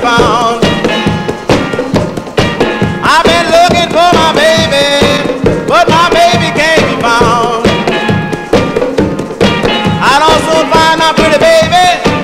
found. I've been looking for my baby, but my baby can't be found. I don't soon find my pretty baby.